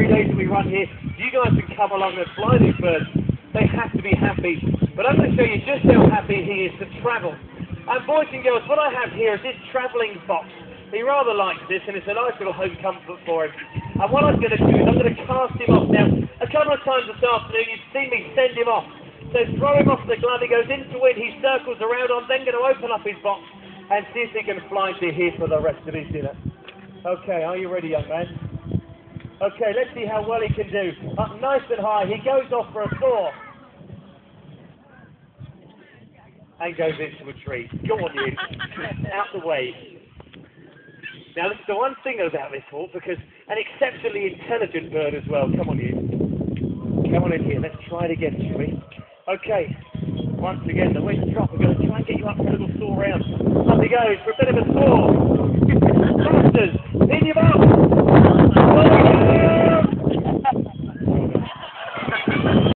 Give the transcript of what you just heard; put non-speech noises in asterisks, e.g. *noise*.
three days that we run here, you guys can come along and fly these birds. They have to be happy. But I'm going to show you just how happy he is to travel. And boys and girls, what I have here is this travelling fox. He rather likes this, and it's a nice little home comfort for him. And what I'm going to do is I'm going to cast him off. Now, a couple of times this afternoon, you've seen me send him off. So throw him off the glove, he goes into wind, he circles around. I'm then going to open up his box and see if he can fly to here for the rest of his dinner. Okay, are you ready, young man? Okay, let's see how well he can do. Up nice and high, he goes off for a soar. And goes into a tree. Go on, you. *laughs* Out the way. Now, this is the one thing about this hawk, because an exceptionally intelligent bird as well. Come on, you. Come on in here. Let's try it again, shall we? Okay. Once again, the wind's drop. We're going to try and get you up for a little soar round. Up he goes for a bit of a soar.